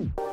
you